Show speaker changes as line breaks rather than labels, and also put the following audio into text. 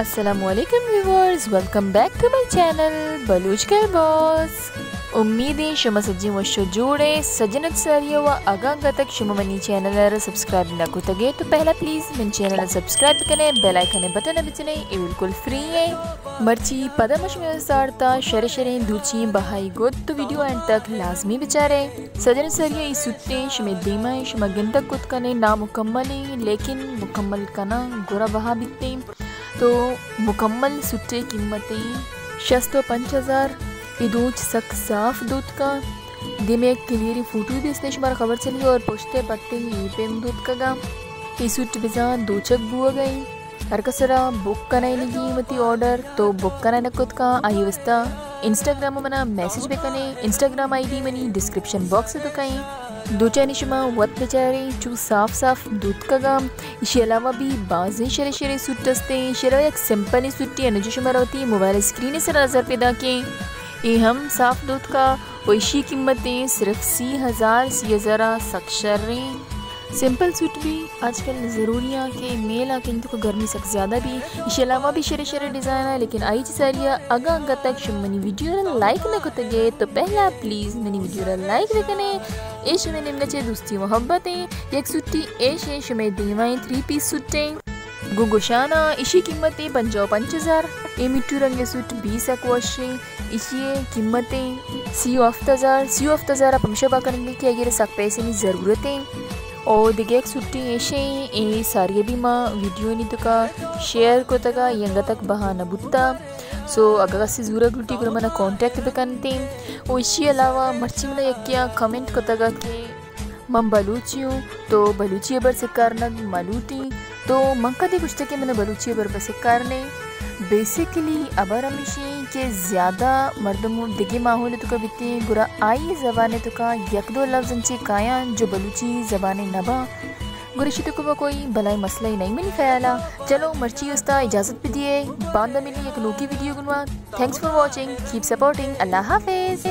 Aslam viewers welcome back to my channel Baloch कर boss उम्मीदें शुमा सज्जी मुशो जोड़े। सजनत सरिया व अगा तक शुमा मनी चैनल सब्सक्राइब न कुतगे तो पहला प्लीज़ मन चैनल सब्सक्राइब करें। बेल आइकन बटन बिचने ये बिल्कुल फ्री है। मर्ची, पदमश में साड़ता शर शरें दूची, बहाई गोद तो वीडियो एंड तक लाजमी बिचारे। सजन सरिया इस सुट्टे, शुमे दीमा शुमा गिंतक कुत कने ना मुकम्मल लेकिन मुकम्मल कना गुरा बहा बिकते तो मुकम्मल सुट्टे कीमतें शस्तो पंच हज़ार दूध सक साफ़ दूध का। दिमे क्लियर फ़ोटो भी इसने शुमार खबर चली और पुछते पट्टे ही पेम दूध का गा सूट बिजा दो चक बुआ गई। हर कसरा बुक कराई नहीं मती ऑर्डर तो बुक कराने खुद का, आई वस्ता इंस्टाग्राम में मना मैसेज भी कने इंस्टाग्राम आईडी मनी डिस्क्रिप्शन बॉक्स से तो कहीं। दो निशमा वत बेचारे चू साफ़ साफ़ दूध का गाम। इसके अलावा भी बाजे शरे शरे सूट दस्ते शरा एक सिंपल ही सूटी अनुजो शुमार होती मोबाइल स्क्रीन से नज़र पैदा किए। ये हम साफ़ दूध का वैशी कीमतें सिर्फ़ सी हज़ार, सी हज़ारा सक्षरें सिंपल सूट भी आजकल ज़रूरी है कि मेल आके इनको गर्मी सक ज़्यादा भी। इसके अलावा भी शरे शरे डिज़ाइन है, लेकिन आई जी सारिया अगा अगा तक शुम मनी वीडियो लाइक न कुतगे तो पहला प्लीज़ मनी वीडियो लाइक देखने एश में निम्न दोस्ती मोहब्बतें, एक सुट्टी एश एश में दीवाएँ थ्री पीस सुट्टें गुगुशाना इशी कीमतें पंचो पंच हज़ार ए मिट्टू रंगे सूट बीस अक्वशे इशी कीमतें सी ऑफ़ हज़ार सी ऑफ़ हज़ार आप हमशा करेंगे कि अगर सक पैसे की ज़रूरतें और दिगे एक सुट्टी ऐसे ए सारी भी माँ वीडियो नहीं तो शेयर को तक यंगा तक बहाना बुत्ता सो अगर से ज़रूरत लुटी करो मना कांटेक्ट बेकनते और इसी अलावा मर्ची में यकिया कमेंट को तक के मम बलूची हूँ तो बलूची अबर से करना मलूती तो मंका दे कुछ के मैंने बलूची अबर बसे करने बेसिकली अबर हमेशा के ज़्यादा मर्दम दिगे माहौल तो कभी गुरा आई ज़बान तो का यक दो लफ्ज़ काया जो बलूची ज़बान नबा। गुरिशी तो कोई भलाई मसला ही नहीं मिली ख्याला चलो, मर्ची उसका इजाज़त भी दिए। बाद मिली एक नोकी वीडियो गुनवा। Thanks for watching keep supporting अल्लाह हाफिज़।